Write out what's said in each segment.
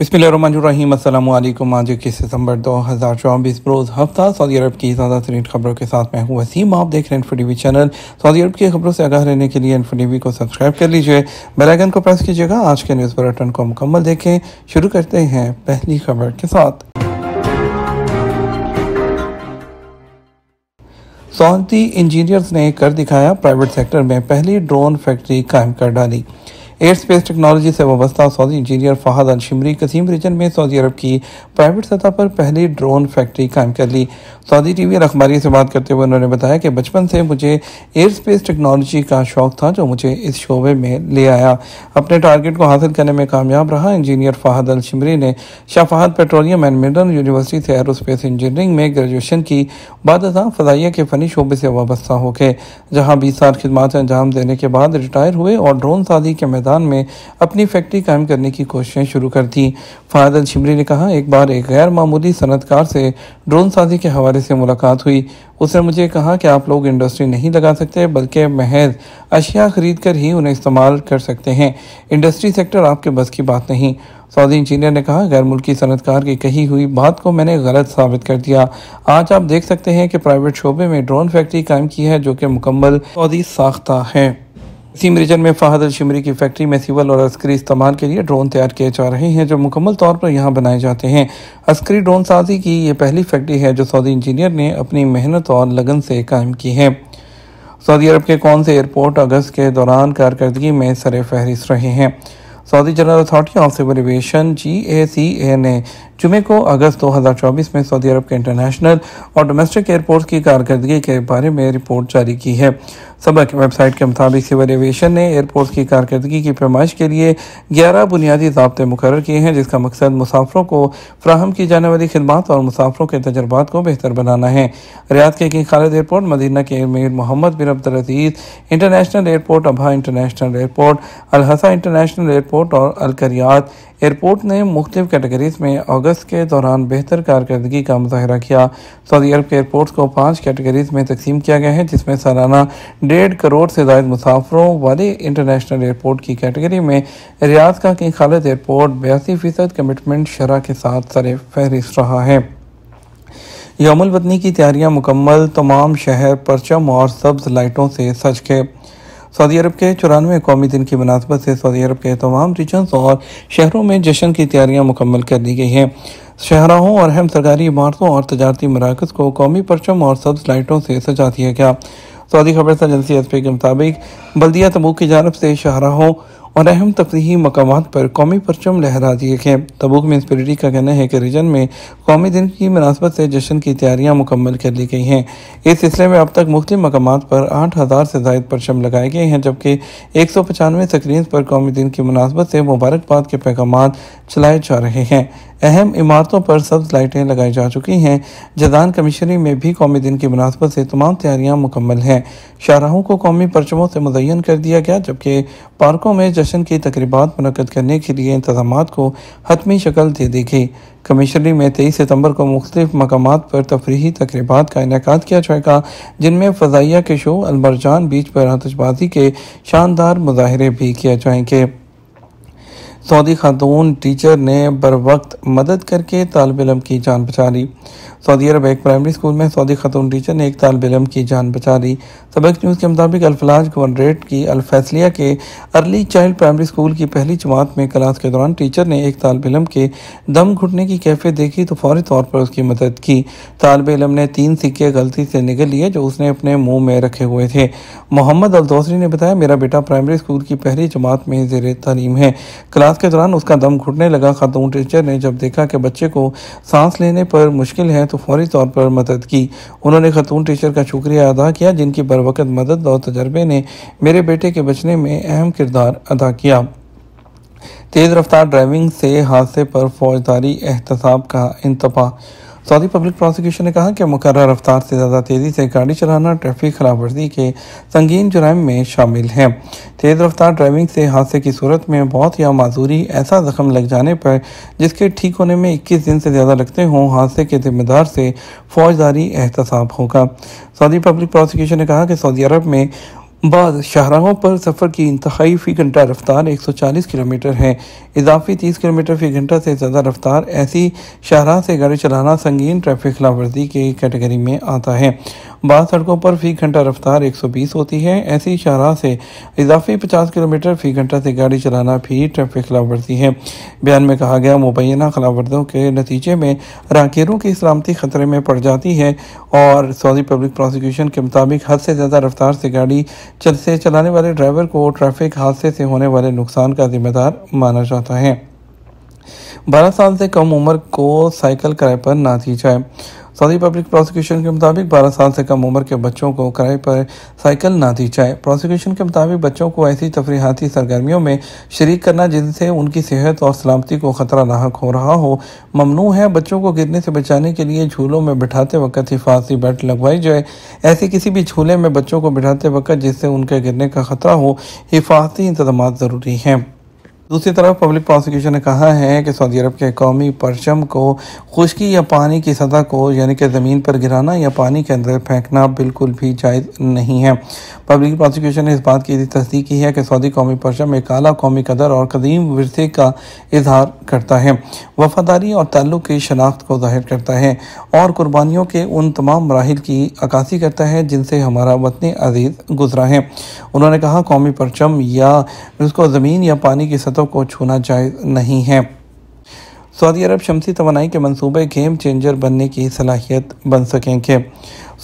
بسم اللہ الرحمن الرحیم، السلام علیکم۔ آج اکیس ستمبر دو ہزار چوبیس بروز ہفتہ سعودی عرب کی زیادہ ترین خبروں کے ساتھ میں ہوں۔ وسیم، آپ دیکھ رہے ہیں انفو ٹی وی چینل سعودی عرب کی خبروں سے آگاہ رہنے کے لیے انفو ٹی وی کو سبسکرائب کر لیجیے۔ بیل آئیکن کو پریس کیجیے گا۔ آج کے نیوز بلٹن کو مکمل دیکھیں۔ شروع کرتے ہیں پہلی خبر کے ساتھ۔ سعودی انجینئرز نے کر دکھایا پرائیویٹ سیکٹر میں پہلی ڈرون فیکٹری قائم کر ڈالی۔ ایئر سپیس ٹیکنالوجی سے وابستہ سعودی engineer Fahad Alshammari Qassim region میں سعودی عرب کی پرائیویٹ سطح پر پہلی ڈرون فیکٹری قائم کر لی۔ سعودی ٹی وی اور اخباری سے بات کرتے ہوئے انہوں نے بتایا کہ بچپن سے مجھے ایئر سپیس ٹیکنالوجی کا شوق تھا جو مجھے اس شعبے میں لے آیا۔ اپنے ٹارگٹ کو حاصل کرنے میں کامیاب رہا۔ انجینئر فہد الشمری نے شاہ Fahad petroleum and mineral university سے ایرو سپیس انجینئرنگ میں گریجویشن کی بعد ازاں فضائیہ کے فنی شعبے سے وابستہ ہو کے جہاں بیس سال خدمات انجام دینے کے بعد ریٹائر ہوئے اور ڈرون سازی کے میدان خاندان میں اپنی فیکٹری قائم کرنے کی کوششیں شروع کر دی فہد الشمری نے کہا، ایک بار ایک غیر معمولی صنعتکار سے ڈرون سازی کے حوالے سے ملاقات ہوئی۔ اس نے مجھے کہا کہ آپ لوگ انڈسٹری نہیں لگا سکتے، بلکہ محض اشیاء خرید کر ہی انہیں استعمال کر سکتے ہیں۔ انڈسٹری سیکٹر آپ کے بس کی بات نہیں۔ سعودی انجینئر نے کہا، غیر ملکی صنعتکار کی کہی ہوئی بات کو میں نے غلط ثابت کر دیا۔ آج آپ دیکھ سکتے ہیں کہ پرائیویٹ شعبے میں ڈرون فیکٹری قائم کی ہے، جو کہ مکمل سعودی ساختہ ہے۔ سیم ریجن میں فہد الشمری کی فیکٹری میں سیول اور عسکری استعمال کے لیے ڈرون تیار کیے جا رہے ہیں جو مکمل طور پر یہاں بنائے جاتے ہیں۔ عسکری ڈرون سازی کی یہ پہلی فیکٹری ہے جو سعودی انجینئر نے اپنی محنت اور لگن سے قائم کی ہے۔ سعودی عرب کے کون سے ایئرپورٹ اگست کے دوران کارکردگی میں سر فہرست رہے ہیں؟ سعودی general authority of civil aviation G A C A نے جمعے کو اگست دو ہزار چوبیس میں سعودی عرب کے انٹرنیشنل اور ڈومیسٹک ایئرپورٹ کی کارکردگی کے بارے میں رپورٹ جاری کی ہے۔ صبح کی ویب سائٹ کے مطابق سیول ایویشن نے ایئرپورٹ کی کارکردگی کی پیمائش کے لیے گیارہ بنیادی ضابطے مقرر کیے ہیں، جس کا مقصد مسافروں کو فراہم کی جانے والی خدمات اور مسافروں کے تجربات کو بہتر بنانا ہے۔ ریاض کے کنگ خالد ایئرپورٹ، مدینہ کے امیر محمد بن Abdul Aziz international airport, Abha international airport الحصہ انٹرنیشنل ایئرپورٹ اور الکریات۔ ایئرپورٹ نے مختلف کیٹیگریز میں اگست کے دوران بہتر کارکردگی کا مظاہرہ کیا۔ سعودی عرب کے ایئرپورٹس کو پانچ کیٹیگریز میں تقسیم کیا گیا ہے، جس میں سالانہ ڈیڑھ کروڑ سے زائد مسافروں والے انٹرنیشنل ایئرپورٹ کی کیٹیگری میں ریاض کا کنگ خالد ایئرپورٹ بیاسی فیصد کمٹمنٹ شرح کے ساتھ سر فہرست رہا ہے۔ یوم الوطنی کی تیاریاں مکمل، تمام شہر پرچم اور سبز لائٹوں سے سج کے سعودی عرب کے چورانوے قومی دن کی مناسبت سے سعودی عرب کے تمام ریجنز اور شہروں میں جشن کی تیاریاں مکمل کر دی گئی ہیں۔ شہراہوں اور اہم سرکاری عمارتوں اور تجارتی مراکز کو قومی پرچم اور سبز لائٹوں سے سجا دیا گیا۔ سعودی خبر ایجنسی ایس پی کے مطابق، بلدیہ تبوک کی جانب سے شہراہوں اور اہم تفریحی مقامات پر قومی پرچم لہرا دیے گئے۔ تبوک میونسپلٹی کا کہنا ہے کہ ریجن میں قومی دن کی مناسبت سے جشن کی تیاریاں مکمل کر لی گئی ہیں۔ اس سلسلے میں اب تک مختلف مقامات پر آٹھ ہزار سے زائد پرچم لگائے گئے ہیں، جبکہ ایک سو پچانوے سکرینز پر قومی دن کی مناسبت سے مبارکباد کے پیغامات چلائے جا رہے ہیں۔ اہم عمارتوں پر سبز لائٹیں لگائی جا چکی ہیں۔ جدان کمیشنری میں بھی قومی دن کی مناسبت سے تمام تیاریاں مکمل ہیں۔ شاہراہوں کو قومی پرچموں سے مزین کر دیا گیا، جبکہ پارکوں میں جشن کی تقریبات منعقد کرنے کے لیے انتظامات کو حتمی شکل دے دی گئی۔ کمیشنری میں تیئیس ستمبر کو مختلف مقامات پر تفریحی تقریبات کا انعقاد کیا جائے گا، جن میں فضائیہ کے شو، المرجان بیچ پر آتش بازی کے شاندار مظاہرے بھی کیا جائیں گے۔ سعودی خاتون ٹیچر نے بر وقت مدد کر کے طالب علم کی جان بچا لی۔ سعودی عرب ایک پرائمری اسکول میں سعودی خاتون ٹیچر نے ایک طالب علم کی جان بچا لی سبق نیوز کے مطابق الفلاج گورنریٹ کی الفیصلیہ کے ارلی چائلڈ پرائمری اسکول کی پہلی جماعت میں کلاس کے دوران ٹیچر نے ایک طالب علم کے دم گھٹنے کی کیفیت دیکھی تو فوری طور پر اس کی مدد کی۔ طالب علم نے تین سکے غلطی سے نگل لیے جو اس نے اپنے منہ میں رکھے ہوئے تھے۔ محمد الدوسری نے بتایا، میرا بیٹا پرائمری اسکول کی پہلی جماعت میں زیر تعلیم ہے۔ کلاس کے دوران اس کا دم گھٹنے لگا۔ خاتون ٹیچر نے جب دیکھا کہ بچے کو سانس لینے پر مشکل ہے تو فوری طور پر مدد کی۔ انہوں نے خاتون ٹیچر کا شکریہ ادا کیا، جن کی بروقت مدد اور تجربے نے میرے بیٹے کے بچنے میں اہم کردار ادا کیا۔ تیز رفتار ڈرائیونگ سے حادثے پر فوجداری احتساب کا انتباہ۔ سعودی پبلک پروسیکیوشن نے کہا کہ مقرر رفتار سے زیادہ تیزی سے گاڑی چلانا ٹریفک خلاف ورزی کے سنگین جرائم میں شامل ہے تیز رفتار ڈرائیونگ سے حادثے کی صورت میں بہت یا معذوری ایسا زخم لگ جانے پر جس کے ٹھیک ہونے میں اکیس دن سے زیادہ لگتے ہوں، حادثے کے ذمہ دار سے فوجداری احتساب ہوگا۔ سعودی پبلک پروسیکیوشن نے کہا کہ سعودی عرب میں بعض شاہراہوں پر سفر کی انتہائی فی گھنٹہ رفتار 140 کلومیٹر ہے اضافی 30 کلومیٹر فی گھنٹہ سے زیادہ رفتار ایسی شاہراہ سے گاڑی چلانا سنگین ٹریفک خلاف ورزی کی کیٹیگری میں آتا ہے۔ بعض سڑکوں پر فی گھنٹہ رفتار 120 ہوتی ہے۔ ایسی شاہراہ سے اضافی 50 کلومیٹر فی گھنٹہ سے گاڑی چلانا بھی ٹریفک خلاف ورزی ہے۔ بیان میں کہا گیا، مبینہ خلاف ورزوں کے نتیجے میں راکیروں کی سلامتی خطرے میں پڑ جاتی ہے اور سعودی پبلک پروسیکیوشن کے مطابق حد سے زیادہ رفتار سے گاڑی سے چلانے والے ڈرائیور کو ٹریفک حادثے سے ہونے والے نقصان کا ذمہ دار مانا جاتا ہے۔ بارہ سال سے کم عمر کو سائیکل کرائے پر نہ دی جائے۔ سعودی پبلک پروسیکیوشن کے مطابق بارہ سال سے کم عمر کے بچوں کو کرائے پر سائیکل نہ دی جائے۔ پروسیکیوشن کے مطابق بچوں کو ایسی تفریحاتی سرگرمیوں میں شریک کرنا جن سے ان کی صحت اور سلامتی کو خطرہ لاحق ہو رہا ہو، ممنوع ہے۔ بچوں کو گرنے سے بچانے کے لیے جھولوں میں بٹھاتے وقت حفاظتی بیٹ لگوائی جائے۔ ایسے کسی بھی جھولے میں بچوں کو بٹھاتے وقت جس سے ان کے گرنے کا خطرہ ہو، حفاظتی انتظامات ضروری ہیں۔ دوسری طرف پبلک پروسیکیوشن نے کہا ہے کہ سعودی عرب کے قومی پرچم کو خشکی یا پانی کی سطح کو یعنی کہ زمین پر گرانا یا پانی کے اندر پھینکنا بالکل بھی جائز نہیں ہے۔ پبلک پروسیکیوشن نے اس بات کی تصدیق کی ہے کہ سعودی قومی پرچم ایک اعلیٰ قومی قدر اور قدیم ورثے کا اظہار کرتا ہے۔ وفاداری اور تعلق کی شناخت کو ظاہر کرتا ہے اور قربانیوں کے ان تمام مراحل کی عکاسی کرتا ہے جن سے ہمارا وطن عزیز گزرا ہے۔ انہوں نے کہا قومی پرچم یا اس کو زمین یا پانی کی سطح کو چھونا جائز نہیں ہے۔ سعودی عرب شمسی توانائی کے منصوبے گیم چینجر بننے کی صلاحیت بن سکیں گے۔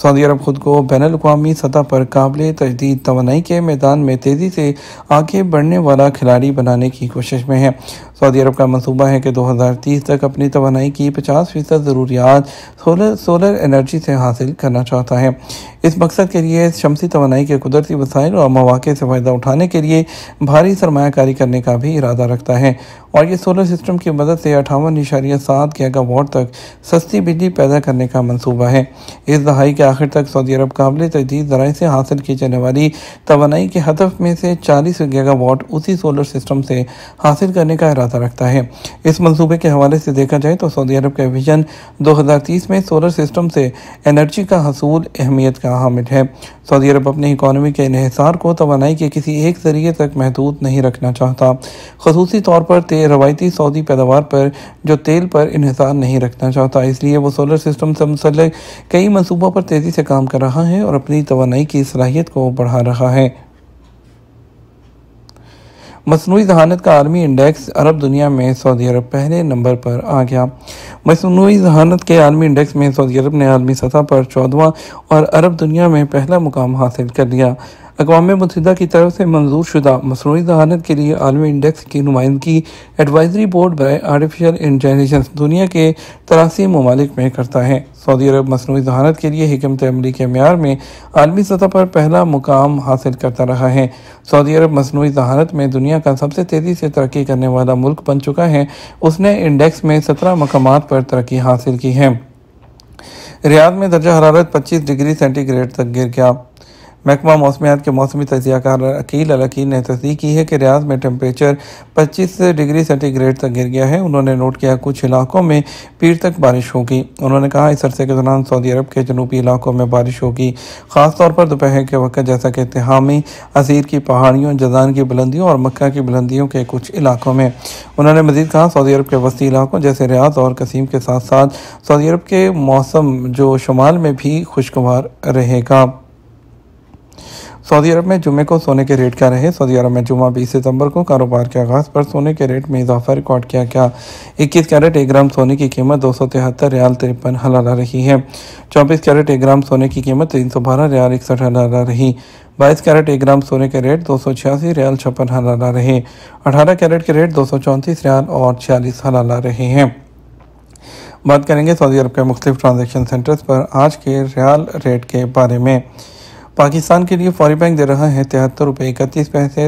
سعودی عرب خود کو بین الاقوامی سطح پر قابل تجدید توانائی کے میدان میں تیزی سے آگے بڑھنے والا کھلاڑی بنانے کی کوشش میں ہے۔ سعودی عرب کا منصوبہ ہے کہ دو ہزار تیس تک اپنی توانائی کی پچاس فیصد ضروریات سولر سولر انرجی سے حاصل کرنا چاہتا ہے۔ اس مقصد کے لیے شمسی توانائی کے قدرتی وسائل اور مواقع سے فائدہ اٹھانے کے لیے بھاری سرمایہ کاری کرنے کا بھی ارادہ رکھتا ہے۔ اور یہ سولر سسٹم کی مدد سے اٹھاون اشاریہ سات گیگا واٹ تک سستی بجلی پیدا کرنے کا منصوبہ ہے۔ اس دہائی کے آخر تک سعودی عرب قابل تجدید ذرائع سے حاصل کی جانے والی توانائی کے ہدف میں سے چالیس گیگا واٹ اسی سولر سسٹم سے حاصل کرنے کا ارادہ رکھتا ہے۔ اس منصوبے کے حوالے سے دیکھا جائے تو سعودی عرب کا ویژن دو ہزار تیس میں سولر سسٹم سے انرجی کا حصول اہمیت کا حامل ہے۔ سعودی عرب اپنی اکانومی کے انحصار کو توانائی کے کسی ایک ذریعے تک محدود نہیں رکھنا چاہتا۔ خصوصی طور پر روایتی سعودی پیداوار پر جو تیل پر انحصار نہیں رکھنا چاہتا، اس لیے وہ سولر سسٹم سے مسلح کئی منصوبوں پر تیزی سے کام کر رہا ہے اور اپنی توانائی کی صلاحیت کو بڑھا رہا ہے۔ مصنوعی ذہانت کا عالمی انڈیکس عرب دنیا میں سعودی عرب پہلے نمبر پر آ گیا۔ مصنوعی ذہانت کے عالمی انڈیکس میں سعودی عرب نے عالمی سطح پر چودواں اور عرب دنیا میں پہلا مقام حاصل کر لیا۔ اقوام متحدہ کی طرف سے منظور شدہ مصنوعی ذہانت کے لیے عالمی انڈیکس کی نمائندگی ایڈوائزری بورڈ برائے آرٹیفیشل انٹیلیجنس دنیا کے تراسی ممالک میں کرتا ہے۔ سعودی عرب مصنوعی ذہانت کے لیے حکمت عملی کے معیار میں عالمی سطح پر پہلا مقام حاصل کرتا رہا ہے۔ سعودی عرب مصنوعی ذہانت میں دنیا کا سب سے تیزی سے ترقی کرنے والا ملک بن چکا ہے۔ اس نے انڈیکس میں سترہ مقامات پر ترقی حاصل کی ہے۔ ریاض میں درجہ حرارت پچیس ڈگری سینٹی گریڈ تک گر گیا۔ محکمہ موسمیات کے موسمی تجزیہ کار عقیل العقیل نے تصدیق کی ہے کہ ریاض میں ٹیمپریچر پچیس ڈگری سینٹی گریڈ تک گر گیا ہے۔ انہوں نے نوٹ کیا کچھ علاقوں میں پیر تک بارش ہوگی۔ انہوں نے کہا، اس عرصے کے دوران سعودی عرب کے جنوبی علاقوں میں بارش ہوگی، خاص طور پر دوپہر کے وقت، جیسا کہ اتحامی عصیر کی پہاڑیوں، جزان کی بلندیوں اور مکہ کی بلندیوں کے کچھ علاقوں میں۔ انہوں نے مزید کہا، سعودی عرب کے وسطی علاقوں جیسے ریاض اور قسیم کے ساتھ ساتھ سعودی عرب کے موسم جو شمال میں بھی خوشگوار رہے گا۔ سعودی عرب میں جمعے کو سونے کے ریٹ کیا رہے؟ سعودی عرب میں جمعہ بیس ستمبر کو کاروبار کے آغاز پر سونے کے ریٹ میں اضافہ ریکارڈ کیا گیا۔ اکیس کیرٹ ایک گرام سونے کی قیمت دو سو تہتر ریال ترپن حلالہ رہی ہے۔ چوبیس کیرٹ ایک گرام سونے کی قیمت تین سو بارہ ریال اکسٹھ حلالہ رہی۔ بائیس کیرٹ ایک گرام سونے کے ریٹ دو سو چھیاسی ریال چھپن حلالہ رہے۔ اٹھارہ کیرٹ کے ریٹ دو سو چونتیس ریال اور چھیالیس حلالہ رہے ہیں۔ بات کریں گے سعودی عرب کے مختلف ٹرانزیکشن سینٹرز پر آج کے ریال ریٹ کے بارے میں۔ پاکستان کے لیے فوری بینک دے رہا ہے تہتر روپے اکتیس پیسے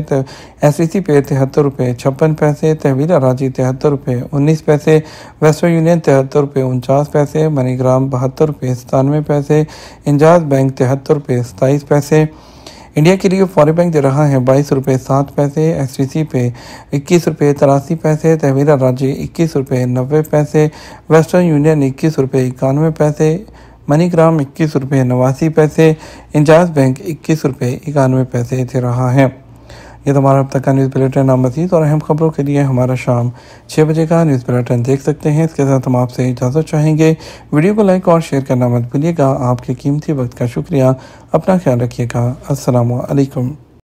ایس سی سی پے تہتر روپے چھپن پیسے، تحویل اراجی تہتر روپے انیس پیسے ویسٹرن یونین تہتر روپے انچاس پیسے، منی گرام بہتر روپے ستانوے پیسے، انجاز بینک تہتر روپے ستائیس پیسے۔ انڈیا کے لیے فوری بینک دے رہا ہے بائیس روپے سات پیسے، ایس سی سی پے اکیس روپے تراسی پیسے، تحویل اراجی اکیس روپے نوے پیسے، ویسٹرن یونین اکیس روپے اکانوے پیسے۔ منی گرام اکیس روپے نواسی پیسے، انجاز بینک اکیس روپے اکانوے پیسے دے رہا ہے۔ یہ تمہارا اب تک کا نیوز بلیٹن نام مزید اور اہم خبروں کے لیے ہمارا شام چھ بجے کا نیوز بلیٹن دیکھ سکتے ہیں۔ اس کے ساتھ ہم آپ سے اجازت چاہیں گے، ویڈیو کو لائک اور شیئر کرنا مت بھولیے گا۔ آپ کے قیمتی وقت کا شکریہ۔ اپنا خیال رکھیے گا۔ السلام علیکم۔